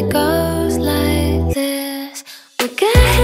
it goes like this Okay. get